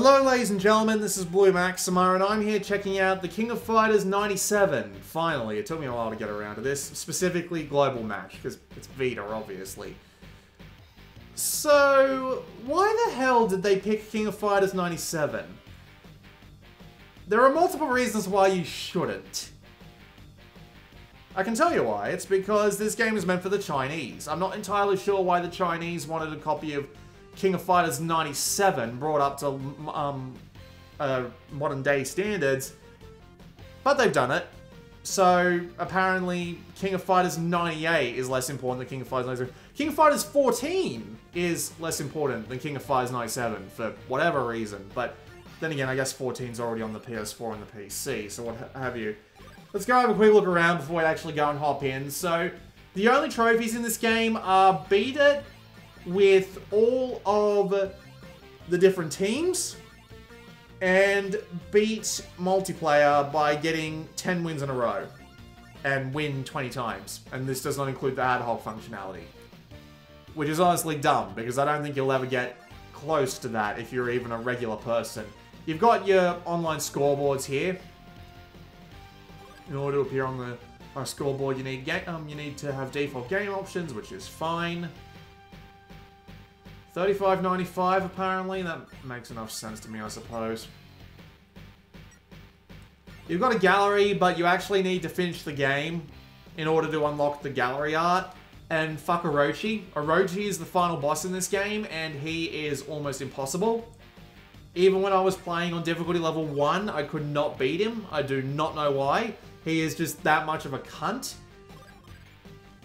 Hello ladies and gentlemen, this is BlueMaxima and I'm here checking out the King of Fighters 97. Finally, it took me a while to get around to this, specifically Global Match, because it's Vita, obviously. So, why the hell did they pick King of Fighters 97? There are multiple reasons why you shouldn't. I can tell you why. It's because this game is meant for the Chinese. I'm not entirely sure why the Chinese wanted a copy of King of Fighters 97 brought up to um, uh, modern day standards, but they've done it. So apparently, King of Fighters 98 is less important than King of Fighters 97. King of Fighters 14 is less important than King of Fighters 97 for whatever reason. But then again, I guess 14 is already on the PS4 and the PC, so what have you. Let's go have a quick look around before we actually go and hop in. So, the only trophies in this game are Beat It, with all of the different teams and beat multiplayer by getting 10 wins in a row and win 20 times. And this does not include the ad hoc functionality. Which is honestly dumb, because I don't think you'll ever get close to that if you're even a regular person. You've got your online scoreboards here. In order to appear on the scoreboard, you need um, you need to have default game options, which is fine. 35.95 apparently. That makes enough sense to me, I suppose. You've got a gallery, but you actually need to finish the game in order to unlock the gallery art. And fuck Orochi. Orochi is the final boss in this game, and he is almost impossible. Even when I was playing on difficulty level 1, I could not beat him. I do not know why. He is just that much of a cunt.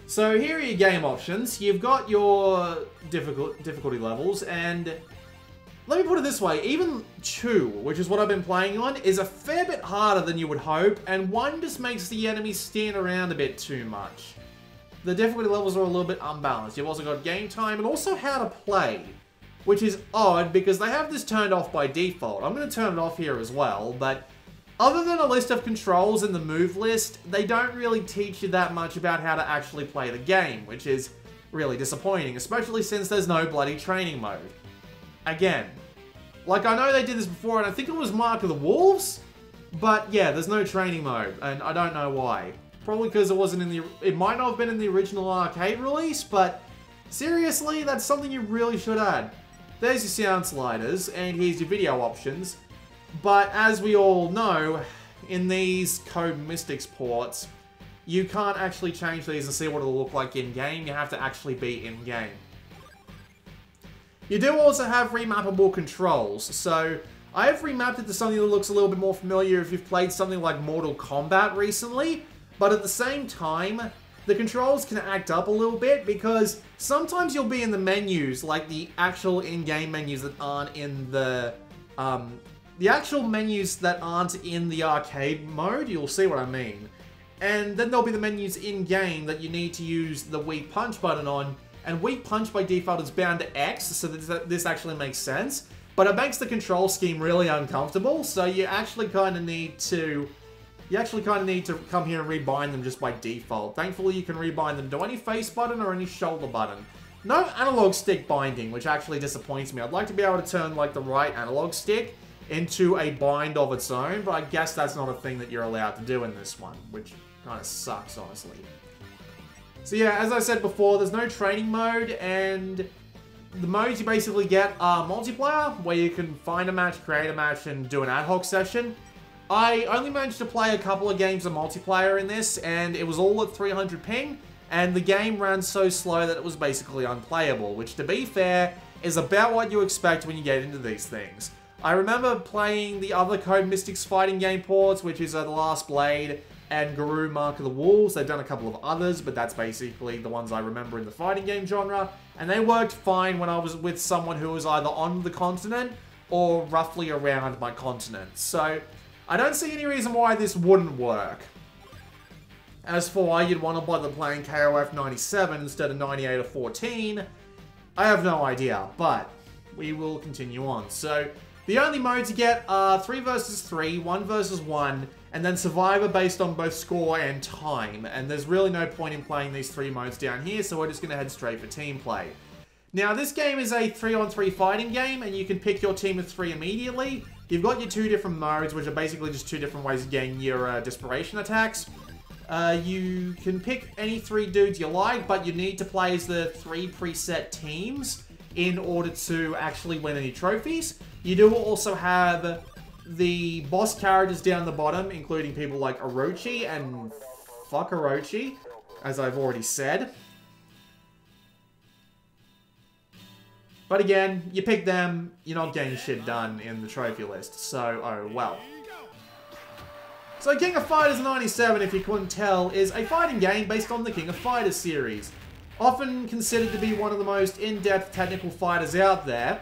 So here are your game options. You've got your difficult difficulty levels, and let me put it this way, even 2, which is what I've been playing on, is a fair bit harder than you would hope, and 1 just makes the enemies stand around a bit too much. The difficulty levels are a little bit unbalanced. You've also got game time and also how to play, which is odd because they have this turned off by default. I'm going to turn it off here as well, but other than a list of controls in the move list, they don't really teach you that much about how to actually play the game, which is really disappointing, especially since there's no bloody training mode. Again, like I know they did this before, and I think it was Mark of the Wolves, but yeah, there's no training mode, and I don't know why. Probably because it wasn't in the, it might not have been in the original arcade release, but seriously, that's something you really should add. There's your sound sliders, and here's your video options. But as we all know, in these Code Mystics ports, you can't actually change these and see what it'll look like in-game. You have to actually be in-game. You do also have remappable controls, so I have remapped it to something that looks a little bit more familiar if you've played something like Mortal Kombat recently, but at the same time, the controls can act up a little bit because sometimes you'll be in the menus, like the actual in-game menus that aren't in the um, the actual menus that aren't in the arcade mode, you'll see what I mean. And then there'll be the menus in-game that you need to use the weak punch button on, and weak punch by default is bound to X, so that this actually makes sense. But it makes the control scheme really uncomfortable, so you actually kind of need to... You actually kind of need to come here and rebind them just by default. Thankfully, you can rebind them to any face button or any shoulder button. No analog stick binding, which actually disappoints me. I'd like to be able to turn, like, the right analog stick into a bind of its own, but I guess that's not a thing that you're allowed to do in this one, which kind of sucks, honestly. So yeah, as I said before, there's no training mode, and the modes you basically get are multiplayer, where you can find a match, create a match, and do an ad hoc session. I only managed to play a couple of games of multiplayer in this, and it was all at 300 ping, and the game ran so slow that it was basically unplayable, which to be fair, is about what you expect when you get into these things. I remember playing the other Code Mystics fighting game ports, which is uh, The Last Blade and Garou Mark of the Wolves. They've done a couple of others, but that's basically the ones I remember in the fighting game genre. And they worked fine when I was with someone who was either on the continent or roughly around my continent. So I don't see any reason why this wouldn't work. As for why you'd want to bother playing KOF 97 instead of 98 or 14, I have no idea, but we will continue on. So the only modes you get are 3 versus 3, 1 versus 1, and then Survivor based on both score and time. And there's really no point in playing these three modes down here, so we're just going to head straight for team play. Now, this game is a 3-on-3 fighting game, and you can pick your team of three immediately. You've got your two different modes, which are basically just two different ways of getting your uh, Desperation attacks. Uh, you can pick any three dudes you like, but you need to play as the three preset teams in order to actually win any trophies. You do also have the boss characters down the bottom, including people like Orochi and fuck Orochi, as I've already said. But again, you pick them, you're not getting shit done in the trophy list, so oh well. So King of Fighters 97, if you couldn't tell, is a fighting game based on the King of Fighters series. Often considered to be one of the most in-depth technical fighters out there.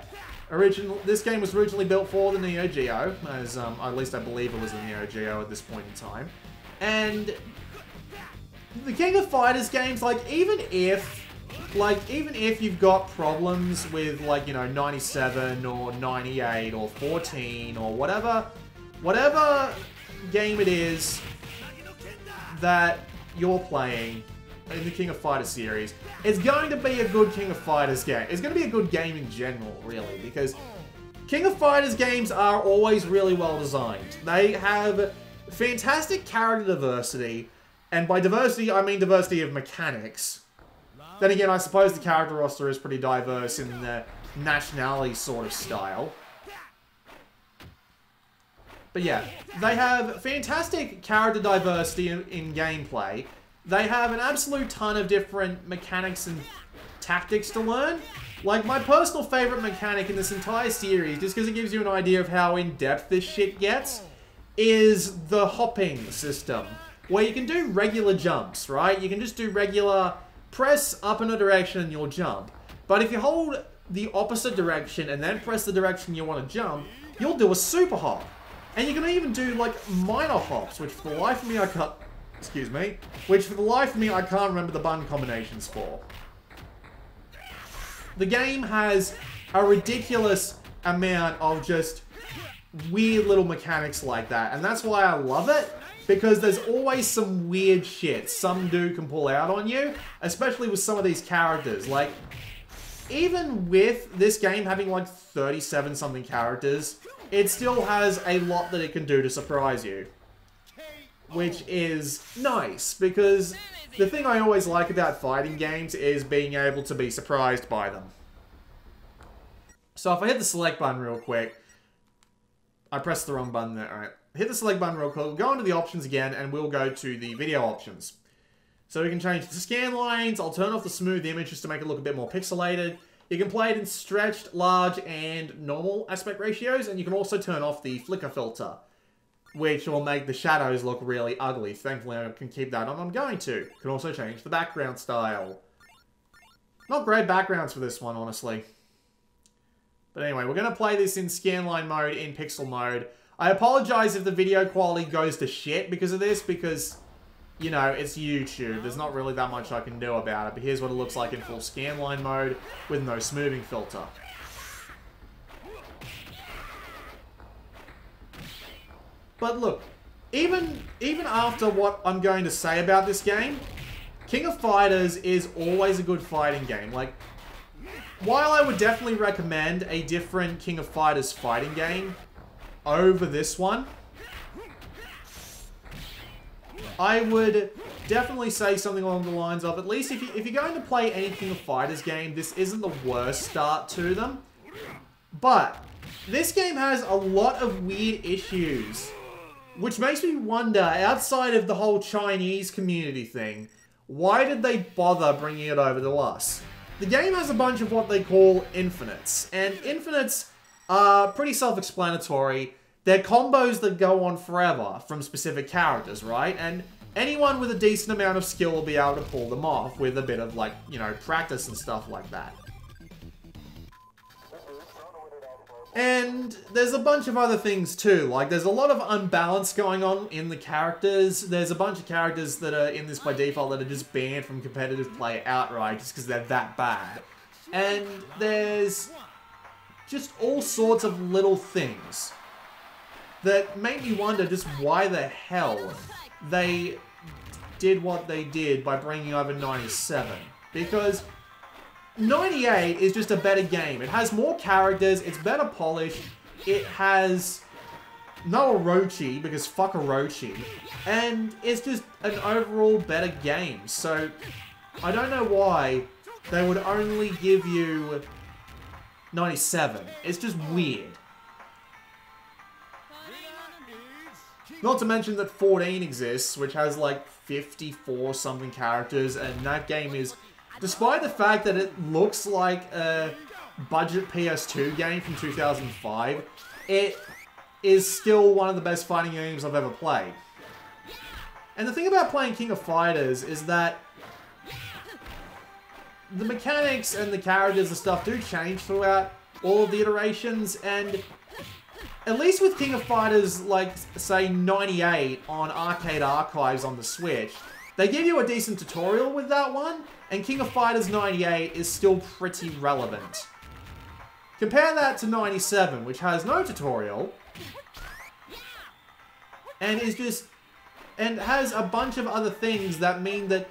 Original, this game was originally built for the Neo Geo, as um, at least I believe it was the Neo Geo at this point in time. And the King of Fighters games, like, even if, like, even if you've got problems with, like, you know, 97 or 98 or 14 or whatever, whatever game it is that you're playing in the King of Fighters series, it's going to be a good King of Fighters game. It's going to be a good game in general, really, because King of Fighters games are always really well designed. They have fantastic character diversity, and by diversity, I mean diversity of mechanics. Then again, I suppose the character roster is pretty diverse in the nationality sort of style. But yeah, they have fantastic character diversity in, in, gameplay. They have an absolute ton of different mechanics and tactics to learn. Like, my personal favorite mechanic in this entire series, just because it gives you an idea of how in-depth this shit gets, is the hopping system. Where you can do regular jumps, right? You can just do regular press up in a direction and you'll jump. But if you hold the opposite direction and then press the direction you want to jump, you'll do a super hop. And you can even do, like, minor hops, which for the life of me I can't... Excuse me. Which for the life of me I can't remember the button combinations for. The game has a ridiculous amount of just weird little mechanics like that. And that's why I love it. Because there's always some weird shit some dude can pull out on you. Especially with some of these characters. Like, even with this game having like 37 something characters, it still has a lot that it can do to surprise you. Which is nice, because the thing I always like about fighting games is being able to be surprised by them. So if I hit the select button real quick, I pressed the wrong button there, alright. Hit the select button real quick, we'll go into the options again, and we'll go to the video options. So we can change the scan lines, I'll turn off the smooth images to make it look a bit more pixelated. You can play it in stretched, large, and normal aspect ratios, and you can also turn off the flicker filter, which will make the shadows look really ugly. Thankfully, I can keep that on. I'm going to. Can also change the background style. Not great backgrounds for this one, honestly. But anyway, we're going to play this in scanline mode, in pixel mode. I apologize if the video quality goes to shit because of this, because you know, it's YouTube. There's not really that much I can do about it. But here's what it looks like in full scanline mode with no smoothing filter. But look, even even after what I'm going to say about this game, King of Fighters is always a good fighting game. Like, while I would definitely recommend a different King of Fighters fighting game over this one, I would definitely say something along the lines of, at least if, you, if you're going to play any King of Fighters game, this isn't the worst start to them. But, this game has a lot of weird issues. Which makes me wonder, outside of the whole Chinese community thing, why did they bother bringing it over to us? The game has a bunch of what they call infinites, and infinites are pretty self-explanatory. They're combos that go on forever from specific characters, right? And anyone with a decent amount of skill will be able to pull them off with a bit of, like, you know, practice and stuff like that. And there's a bunch of other things too, like there's a lot of unbalance going on in the characters. There's a bunch of characters that are in this by default that are just banned from competitive play outright just because they're that bad. And there's just all sorts of little things that made me wonder just why the hell they did what they did by bringing over 97. Because 98 is just a better game. It has more characters, it's better polished, it has no Orochi, because fuck Orochi, and it's just an overall better game. So, I don't know why they would only give you 97. It's just weird. Not to mention that 14 exists, which has like 54 something characters, and that game is, despite the fact that it looks like a budget PS2 game from 2005, it is still one of the best fighting games I've ever played. And the thing about playing King of Fighters is that the mechanics and the characters and stuff do change throughout all of the iterations, and at least with King of Fighters, like, say, 98 on Arcade Archives on the Switch, they give you a decent tutorial with that one, and King of Fighters 98 is still pretty relevant. Compare that to 97, which has no tutorial, and is just, and has a bunch of other things that mean that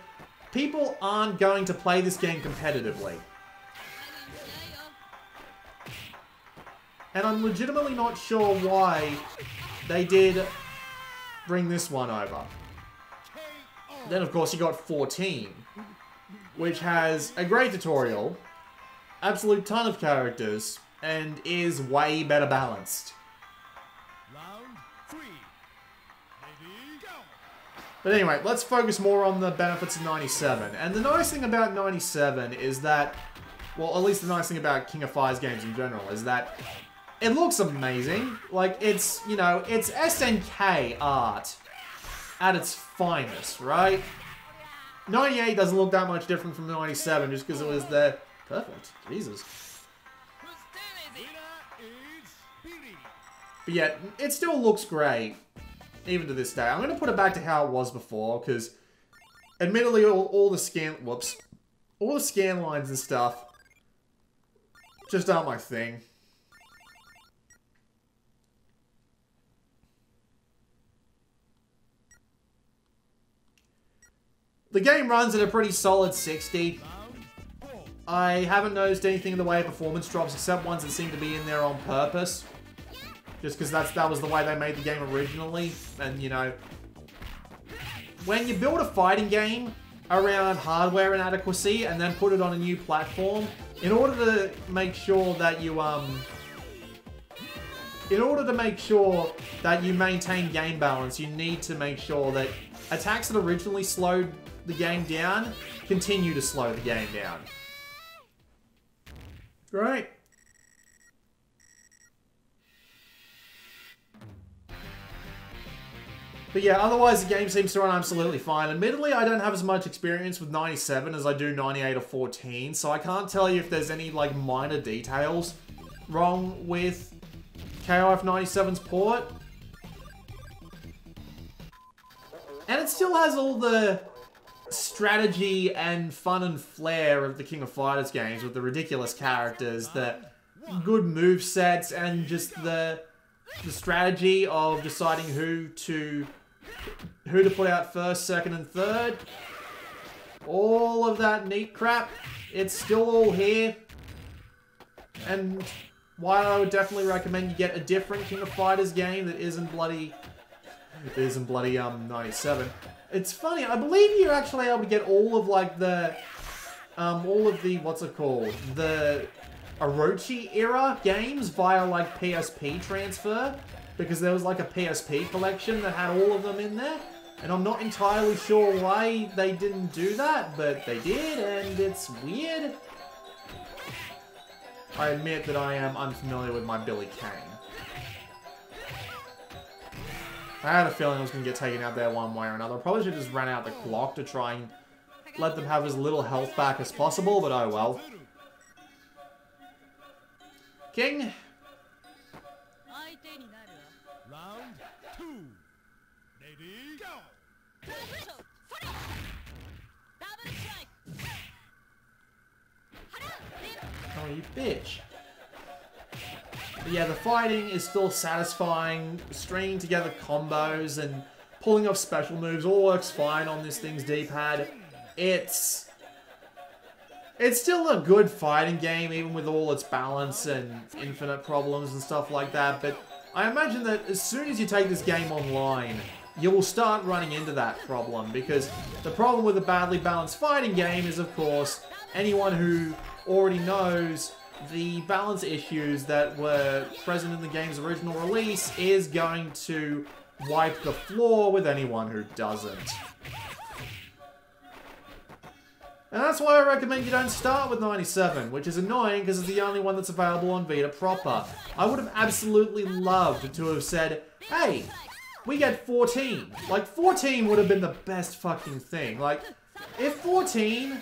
people aren't going to play this game competitively. And I'm legitimately not sure why they did bring this one over. Then, of course, you got 14, which has a great tutorial, absolute ton of characters, and is way better balanced. But anyway, let's focus more on the benefits of 97. And the nice thing about 97 is that, well, at least the nice thing about King of Fighters games in general, is that it looks amazing. Like, it's, you know, it's SNK art at its finest, right? 98 doesn't look that much different from 97 just because it was the... Perfect. Jesus. But yeah, it still looks great, even to this day. I'm going to put it back to how it was before, because admittedly, all, all the scan... Whoops. All the scan lines and stuff just aren't my thing. The game runs at a pretty solid 60. I haven't noticed anything in the way of performance drops, except ones that seem to be in there on purpose. Just because that's that was the way they made the game originally. And, you know... When you build a fighting game around hardware inadequacy and then put it on a new platform, in order to make sure that you, um... In order to make sure that you maintain game balance, you need to make sure that attacks that originally slowed the game down, continue to slow the game down. Right. But yeah, otherwise the game seems to run absolutely fine. Admittedly, I don't have as much experience with 97 as I do 98 or 14, so I can't tell you if there's any like minor details wrong with KOF 97's port. And it still has all the strategy and fun and flair of the King of Fighters games with the ridiculous characters, the good move sets, and just the the strategy of deciding who to who to put out first, second, and third. All of that neat crap, it's still all here. And while I would definitely recommend you get a different King of Fighters game that isn't bloody... Isn't bloody, um, 97. It's funny, I believe you're actually able to get all of, like, the... Um, all of the, what's it called? The Orochi era games via, like, PSP transfer. Because there was, like, a PSP collection that had all of them in there. And I'm not entirely sure why they didn't do that, but they did, and it's weird. I admit that I am unfamiliar with my Billy Kane. I had a feeling I was going to get taken out there one way or another. Probably should have just ran out the clock to try and let them have as little health back as possible, but oh well. King. Round two. Ready, go. Oh, you bitch. But yeah, the fighting is still satisfying. Stringing together combos and pulling off special moves all works fine on this thing's D-pad. It's... it's still a good fighting game, even with all its balance and infinite problems and stuff like that, but I imagine that as soon as you take this game online, you will start running into that problem, because the problem with a badly balanced fighting game is, of course, anyone who already knows the balance issues that were present in the game's original release is going to wipe the floor with anyone who doesn't. And that's why I recommend you don't start with 97, which is annoying because it's the only one that's available on Vita proper. I would have absolutely loved to have said, hey, we get 14. Like, 14 would have been the best fucking thing. Like, if 14...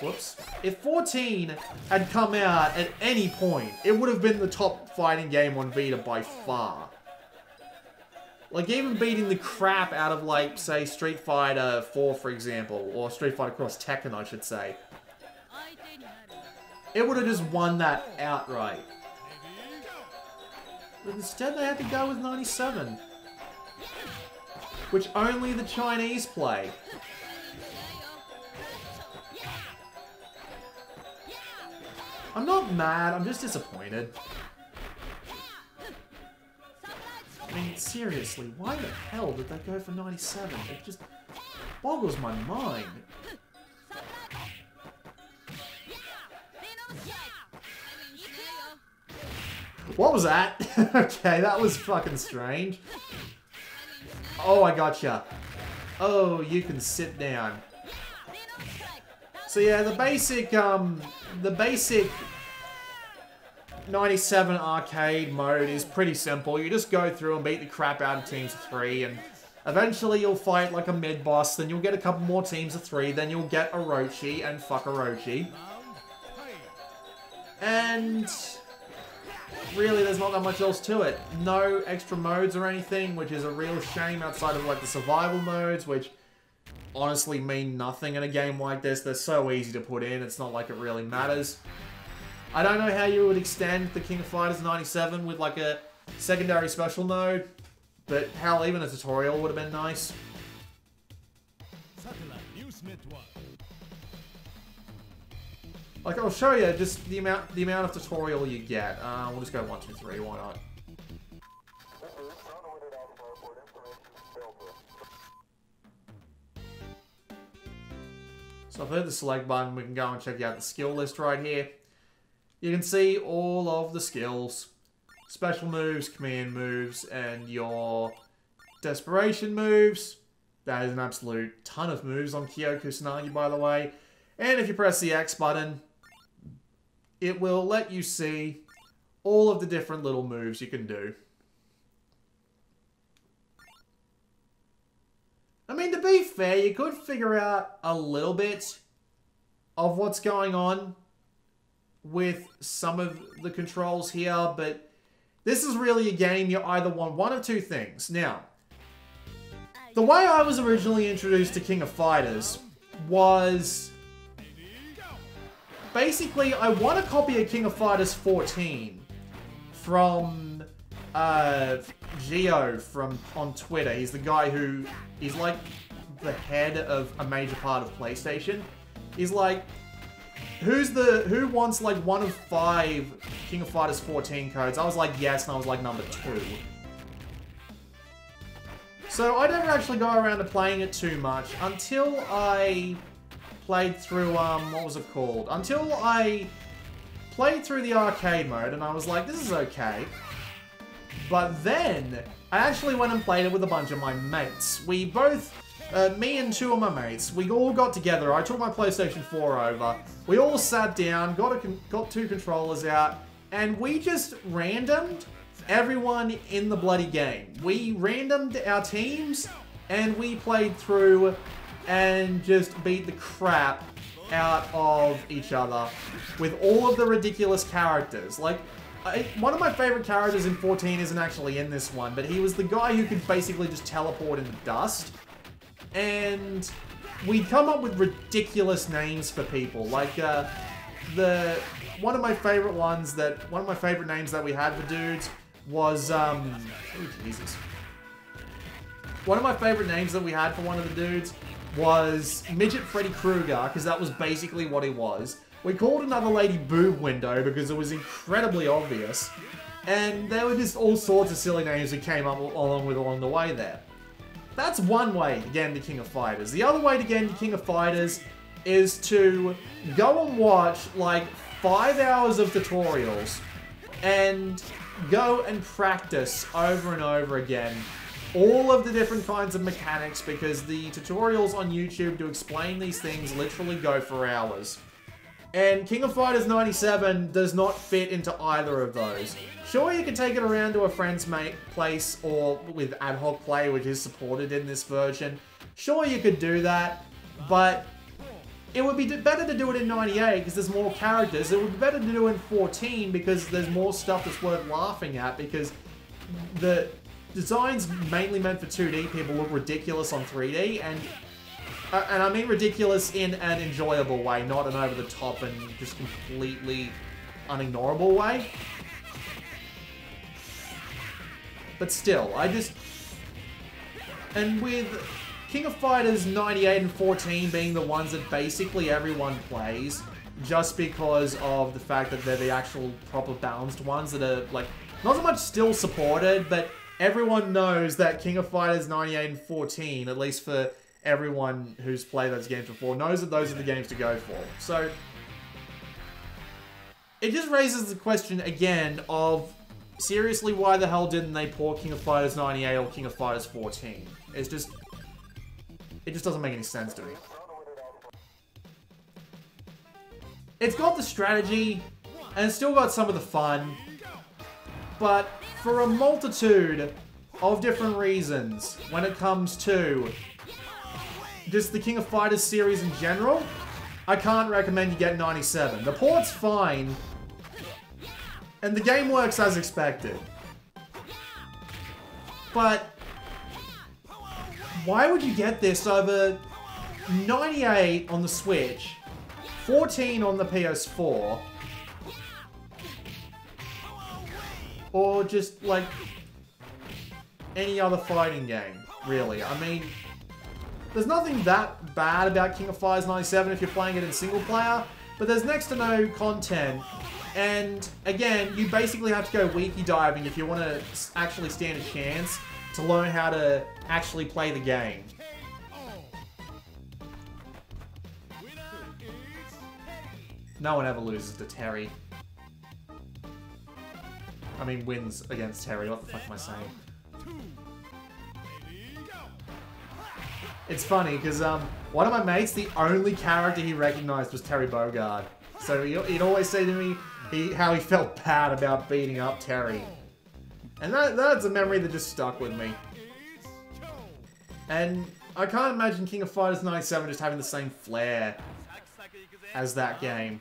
Whoops. If 14 had come out at any point, it would have been the top fighting game on Vita by far. Like, even beating the crap out of, like, say, Street Fighter 4, for example, or Street Fighter Cross Tekken, I should say. It would have just won that outright. But instead they had to go with 97. Which only the Chinese play. I'm not mad, I'm just disappointed. I mean, seriously, why the hell did they go for 97? It just boggles my mind. What was that? okay, that was fucking strange. Oh, I gotcha. Oh, you can sit down. So yeah, the basic, um, the basic 97 arcade mode is pretty simple. You just go through and beat the crap out of teams of three, and eventually you'll fight like a mid-boss, then you'll get a couple more teams of three, then you'll get Orochi and fuck Orochi. And really there's not that much else to it. No extra modes or anything, which is a real shame outside of like the survival modes, which honestly mean nothing in a game like this. They're so easy to put in, it's not like it really matters. I don't know how you would extend the King of Fighters 97 with like a secondary special mode, but hell, even a tutorial would have been nice. Like I'll show you just the amount the amount of tutorial you get. Uh, we'll just go one, two, three. Why not? So I've hit the select button. We can go and check out the skill list right here. You can see all of the skills. Special moves, command moves, and your desperation moves. That is an absolute ton of moves on Kyo Kusanagi, by the way. And if you press the X button, it will let you see all of the different little moves you can do. I mean, to be fair, you could figure out a little bit of what's going on with some of the controls here, but this is really a game you either want one of two things. Now, the way I was originally introduced to King of Fighters was basically I want a copy of King of Fighters 14 from uh, Geo from on Twitter. He's the guy who he's like the head of a major part of PlayStation. He's like, Who's the who wants like one of five King of Fighters 14 codes? I was like yes, and I was like number two. So I never actually go around to playing it too much until I played through um what was it called? Until I played through the arcade mode and I was like, this is okay. But then I actually went and played it with a bunch of my mates. We both uh, me and two of my mates, we all got together. I took my PlayStation 4 over. We all sat down, got a got two controllers out, and we just randomed everyone in the bloody game. We randomed our teams, and we played through and just beat the crap out of each other with all of the ridiculous characters. Like, One of my favorite characters in 14 isn't actually in this one, but he was the guy who could basically just teleport in the dust and we'd come up with ridiculous names for people. Like, uh, the one of my favorite ones that one of my favorite names that we had for dudes was um oh Jesus. One of my favorite names that we had for one of the dudes was Midget Freddy Krueger, because that was basically what he was. We called another lady boob window because it was incredibly obvious. And there were just all sorts of silly names that came up along with along the way there. That's one way to get into King of Fighters. The other way to get into King of Fighters is to go and watch like five hours of tutorials and go and practice over and over again all of the different kinds of mechanics because the tutorials on YouTube to explain these things literally go for hours. And King of Fighters 97 does not fit into either of those. Sure, you can take it around to a friend's mate place or with ad hoc play, which is supported in this version. Sure, you could do that, but it would be better to do it in 98 because there's more characters. It would be better to do it in 14 because there's more stuff that's worth laughing at because the designs mainly meant for 2D people look ridiculous on 3D and uh, and I mean ridiculous in an enjoyable way, not an over the top and just completely unignorable way. But still, I just and with King of Fighters 98 and 14 being the ones that basically everyone plays, just because of the fact that they're the actual proper balanced ones that are, like, not so much still supported, but everyone knows that King of Fighters 98 and 14, at least for everyone who's played those games before, knows that those are the games to go for. So, it just raises the question again of, seriously, why the hell didn't they port King of Fighters 98 or King of Fighters 14? It's just, it just doesn't make any sense to me. It's got the strategy, and it's still got some of the fun, but for a multitude of different reasons, when it comes to just the King of Fighters series in general, I can't recommend you get 97. The port's fine, and the game works as expected. But why would you get this over 98 on the Switch, 14 on the PS4, or just like any other fighting game, really? I mean, there's nothing that bad about King of Fighters 97 if you're playing it in single player, but there's next to no content. And again, you basically have to go wiki diving if you want to actually stand a chance to learn how to actually play the game. No one ever loses to Terry. I mean, wins against Terry. What the fuck am I saying? It's funny, because um, one of my mates, the only character he recognized was Terry Bogard. So he'd always say to me he, how he felt bad about beating up Terry. And that, that's a memory that just stuck with me. And I can't imagine King of Fighters 97 just having the same flair as that game.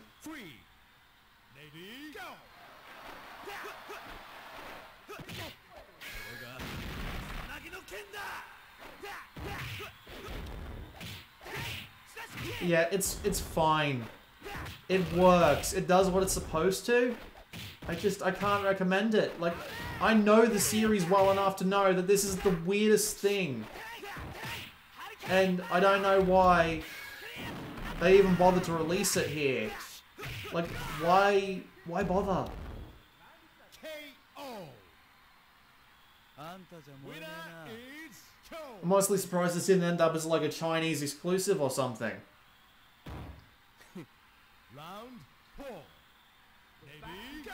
Yeah, it's it's fine. It works. It does what it's supposed to. I just, I can't recommend it. Like, I know the series well enough to know that this is the weirdest thing. And I don't know why they even bothered to release it here. Like, why, why bother? I'm mostly surprised this didn't end up as like a Chinese exclusive or something. Round four. Ready, go!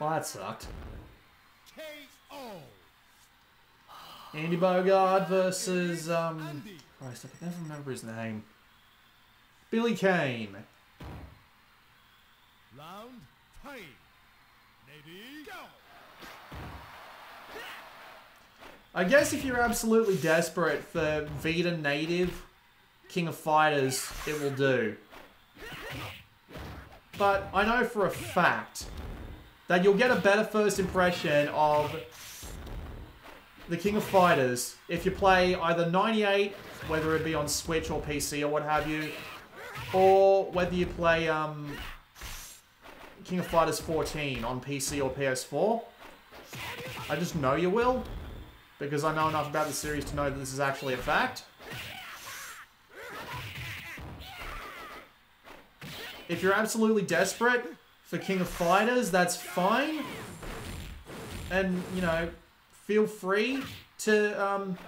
Well, that sucked. Andy Bogard versus, um, Christ, I can never remember his name. Billy Kane. Round three. Go! I guess if you're absolutely desperate for Vita native King of Fighters, it will do. But I know for a fact that you'll get a better first impression of the King of Fighters if you play either 98, whether it be on Switch or PC or what have you, or whether you play um, King of Fighters 14 on PC or PS4. I just know you will, because I know enough about the series to know that this is actually a fact. If you're absolutely desperate for King of Fighters, that's fine. And, you know, feel free to, um...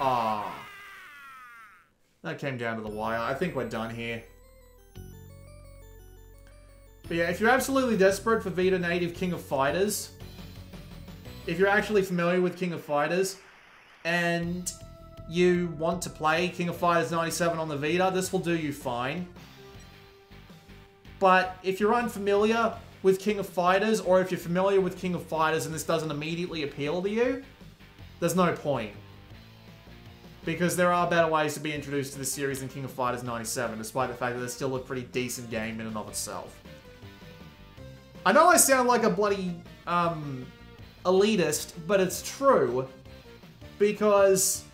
Ah. That came down to the wire. I think we're done here. But yeah, if you're absolutely desperate for Vita native King of Fighters, if you're actually familiar with King of Fighters, and you want to play King of Fighters 97 on the Vita, this will do you fine. But if you're unfamiliar with King of Fighters, or if you're familiar with King of Fighters and this doesn't immediately appeal to you, there's no point. Because there are better ways to be introduced to the series than King of Fighters 97, despite the fact that it's still a pretty decent game in and of itself. I know I sound like a bloody, um, elitist, but it's true. Because,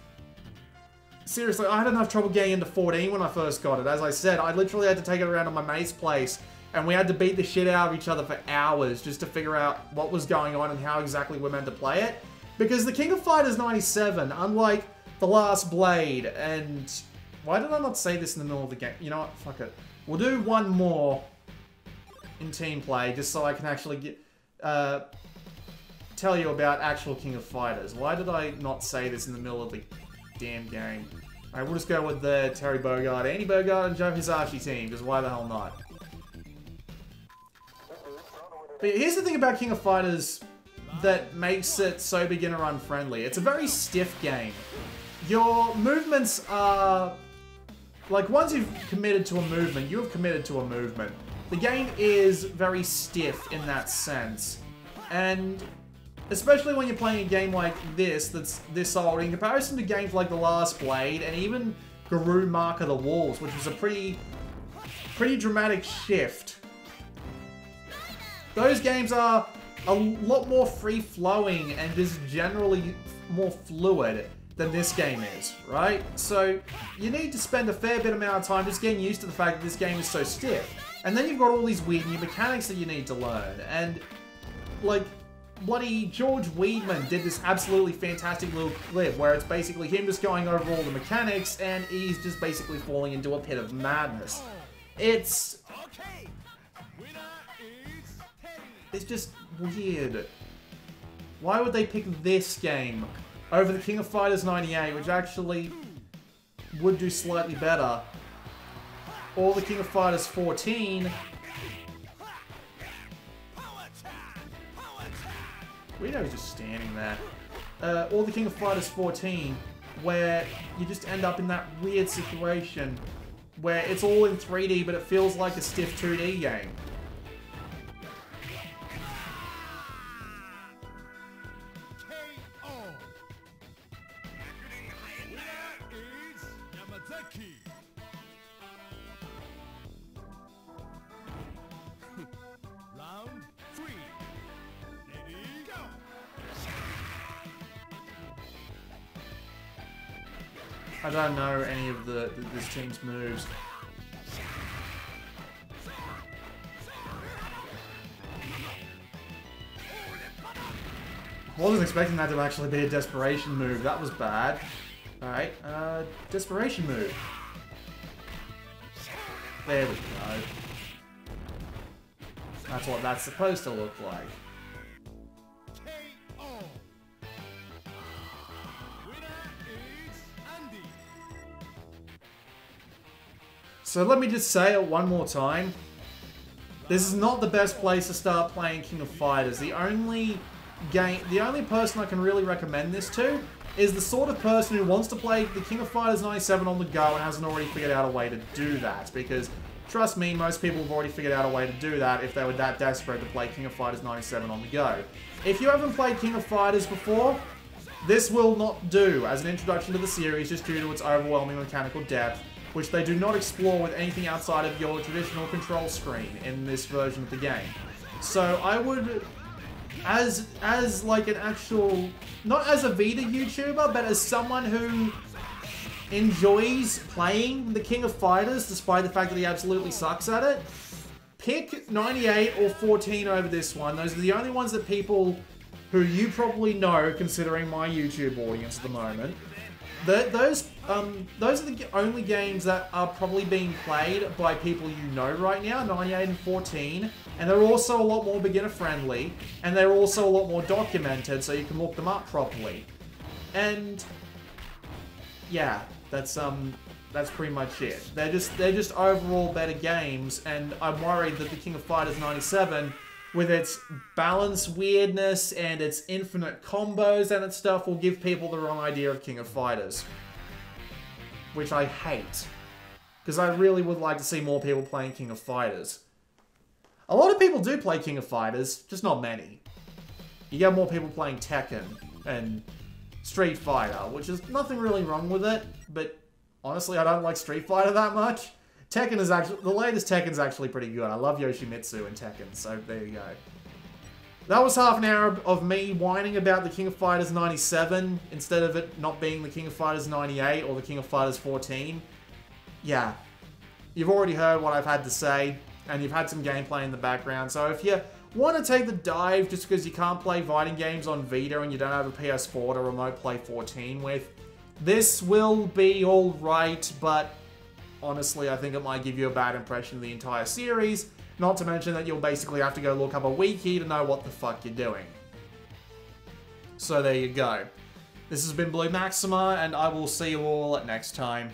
seriously, I had enough trouble getting into 14 when I first got it. As I said, I literally had to take it around to my mate's place, and we had to beat the shit out of each other for hours just to figure out what was going on and how exactly we're meant to play it. Because the King of Fighters 97, unlike the Last Blade, and... Why did I not say this in the middle of the game? You know what? Fuck it. We'll do one more in team play, just so I can actually get... Uh, tell you about actual King of Fighters. Why did I not say this in the middle of the damn game? Alright, we'll just go with the Terry Bogard, Andy Bogard, and Joe Higashi team, because why the hell not? But here's the thing about King of Fighters that makes it so beginner unfriendly. It's a very stiff game. Your movements are... Like, once you've committed to a movement, you have committed to a movement. The game is very stiff in that sense. And especially when you're playing a game like this, that's this old, in comparison to games like The Last Blade, and even Garou Mark of the Wolves, which was a pretty, pretty dramatic shift. Those games are a lot more free-flowing and just generally more fluid than this game is, right? So you need to spend a fair bit amount of time just getting used to the fact that this game is so stiff. And then you've got all these weird new mechanics that you need to learn. And, like, bloody George Weidman did this absolutely fantastic little clip where it's basically him just going over all the mechanics and he's just basically falling into a pit of madness. It's... It's just weird. Why would they pick this game over the King of Fighters 98, which actually would do slightly better? Or the King of Fighters 14, Rito's just standing there. Uh, or the King of Fighters 14, where you just end up in that weird situation where it's all in 3D, but it feels like a stiff 2D game. Team's moves. Wasn't expecting that to actually be a desperation move. That was bad. Alright, uh, desperation move. There we go. That's what that's supposed to look like. So let me just say it one more time. This is not the best place to start playing King of Fighters. The only game, the only person I can really recommend this to is the sort of person who wants to play the King of Fighters 97 on the go and hasn't already figured out a way to do that. Because, trust me, most people have already figured out a way to do that if they were that desperate to play King of Fighters 97 on the go. If you haven't played King of Fighters before, this will not do as an introduction to the series just due to its overwhelming mechanical depth which they do not explore with anything outside of your traditional control screen in this version of the game. So I would, as as like an actual, not as a Vita YouTuber, but as someone who enjoys playing the King of Fighters, despite the fact that he absolutely sucks at it, pick 98 or 14 over this one. Those are the only ones that people who you probably know, considering my YouTube audience at the moment. The, those um, those are the only games that are probably being played by people you know right now, 98 and 14. And they're also a lot more beginner friendly, and they're also a lot more documented, so you can look them up properly. And yeah, that's um that's pretty much it. They're just they're just overall better games, and I'm worried that the King of Fighters 97 with its balance weirdness and its infinite combos and its stuff will give people the wrong idea of King of Fighters. Which I hate. Because I really would like to see more people playing King of Fighters. A lot of people do play King of Fighters, just not many. You get more people playing Tekken and Street Fighter, which is nothing really wrong with it, but honestly, I don't like Street Fighter that much. Tekken is actually, the latest Tekken's actually pretty good. I love Yoshimitsu in Tekken, so there you go. That was half an hour of me whining about the King of Fighters 97 instead of it not being the King of Fighters 98 or the King of Fighters 14. Yeah, you've already heard what I've had to say, and you've had some gameplay in the background, so if you want to take the dive just because you can't play fighting games on Vita and you don't have a PS4 to remote play 14 with, this will be alright, but honestly, I think it might give you a bad impression of the entire series. Not to mention that you'll basically have to go look up a wiki to know what the fuck you're doing. So there you go. This has been BlueMaxima, and I will see you all next time.